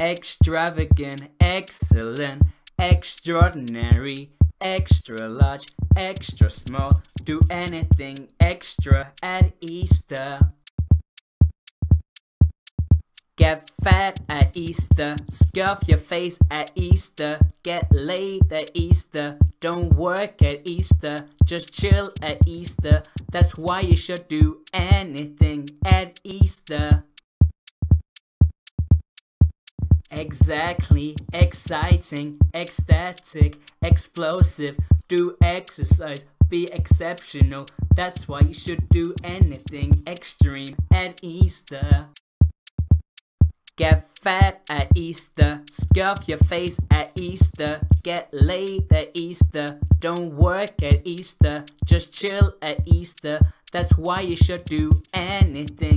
extravagant, excellent, extraordinary, extra large, extra small. Do anything extra at Easter. Get fat at Easter, scuff your face at Easter, get laid at Easter, don't work at Easter, just chill at Easter. That's why you should do anything at Easter. Exactly, exciting, ecstatic, explosive. Do exercise, be exceptional. That's why you should do anything extreme at Easter. Get fat at Easter, scuff your face at Easter, get laid at Easter, don't work at Easter, just chill at Easter. That's why you should do anything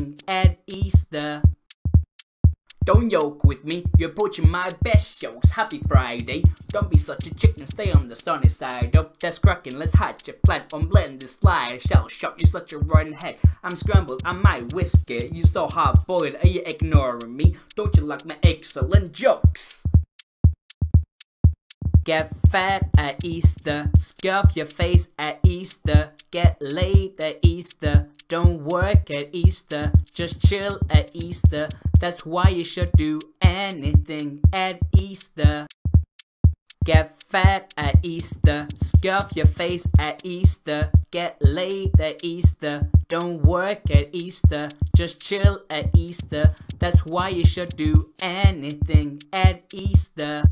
Don't yoke with me, you're poaching my best jokes. Happy Friday. Don't be such a chicken, stay on the sunny side. Up that's cracking, let's hatch a plan on this slide. Shell shock, you such a rotten head. I'm scrambled, I might whisk it. You so hard boiled, are you ignoring me? Don't you like my excellent jokes? Get fat at Easter, scuff your face at Easter, get laid at Easter, don't work at Easter, just chill at Easter. That's why you should do anything at Easter. Get fat at Easter, scuff your face at Easter, get laid at Easter, don't work at Easter, just chill at Easter. That's why you should do anything at Easter.